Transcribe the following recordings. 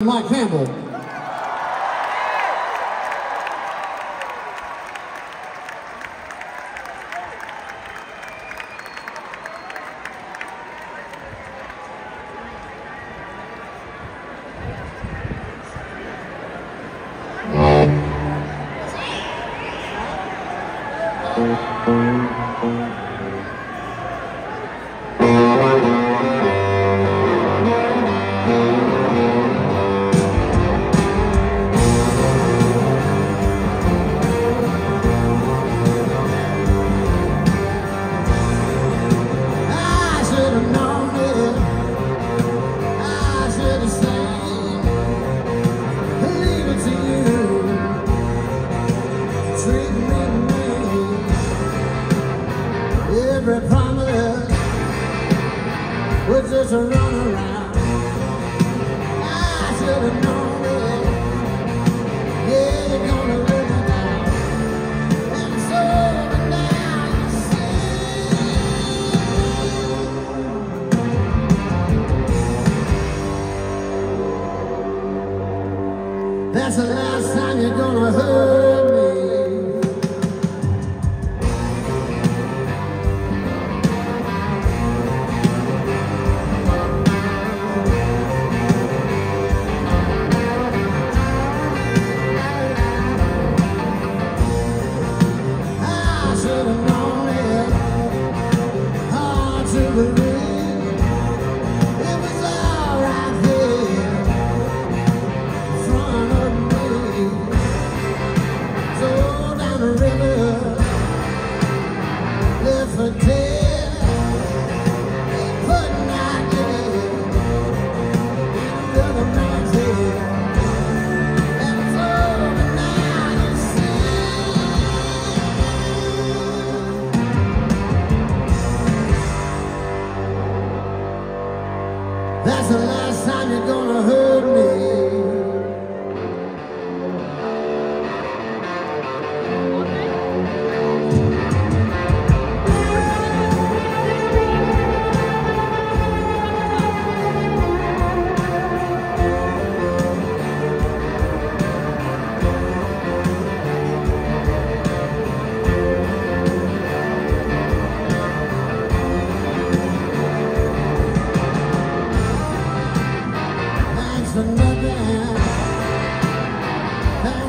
Mike Campbell. every promise was just a runaround. I should have known.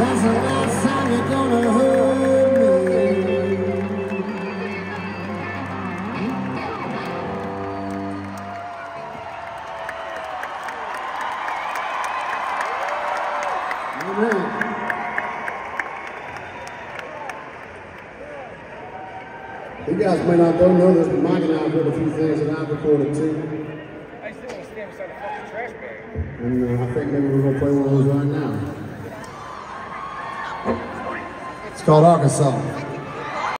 You guys may not don't know this, but Mike and I have a few things that I've recorded too. I still want to stand beside a fucking trash bag. And uh, I think maybe we're gonna play one of those right now. It's called Arkansas.